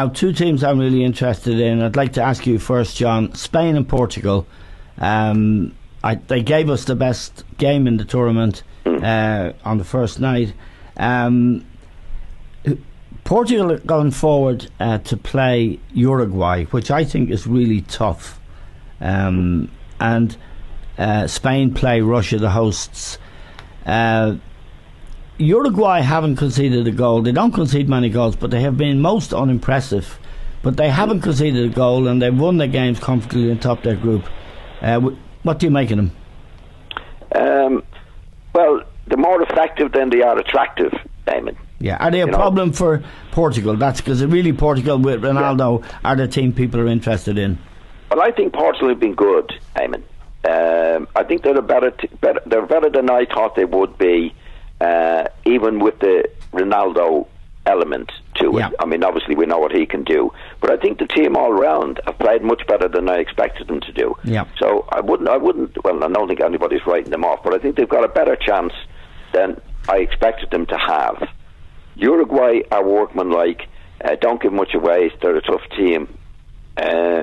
now, two teams I'm really interested in. I'd like to ask you first, John. Spain and Portugal. Um, I, they gave us the best game in the tournament uh, on the first night. Um, Portugal going forward uh, to play Uruguay, which I think is really tough. Um, and uh, Spain play Russia, the hosts. Uruguay haven't conceded a goal. They don't concede many goals, but they have been most unimpressive. But they haven't conceded a goal, and they've won their games comfortably and top their group. Uh, what do you make of them? Um, well, they're more effective than they are attractive, Damon. Yeah, are they a You know- problem for Portugal? That's because really Portugal with Ronaldo are the team people are interested in. Well, I think Portugal have been good, Eamon. Um, I think they're a better, t- better. They're better than I thought they would be, even with the Ronaldo element to Yeah. it. I mean, obviously we know what he can do, but I think the team all round have played much better than I expected them to do. Yeah. So I wouldn't. I wouldn't. Well, I don't think anybody's writing them off, but I think they've got a better chance than I expected them to have. Uruguay are workmanlike. Uh, don't give much away. They're a tough team. Uh,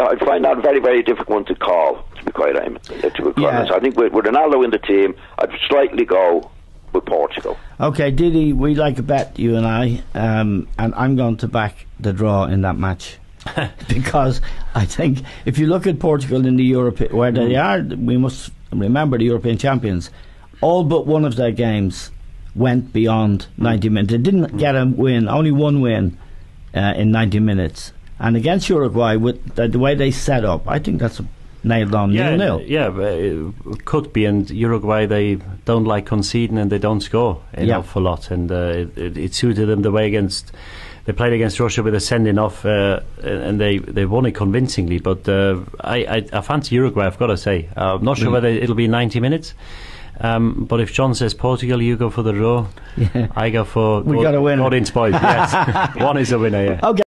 I find that a very, very difficult one to call, to be quite honest. To be quite Yeah. honest. I think with, with Ronaldo in the team, I'd slightly go with Portugal. Okay, Didi, we like a bet, you and I, um, and I'm going to back the draw in that match. because I think if you look at Portugal in the Europe where they are, we must remember the European champions. All but one of their games went beyond 90 minutes. They didn't get a win, only one win uh, in 90 minutes. And against Uruguay, with the, the way they set up, I think that's a nailed on Yeah, nil nil. yeah, but it could be. And Uruguay, they don't like conceding and they don't score an Yeah. awful lot. And uh, it, it, it suited them the way against. They played against Russia with a sending off, uh, and they, they won it convincingly. But uh, I, I I fancy Uruguay. I've got to say, uh, I'm not sure Mm. whether it'll be 90 minutes. Um, but if John says Portugal, you go for the draw. Yeah. I go for We got a winner. God in spoil. Yes, one is a winner. Yeah. Okay.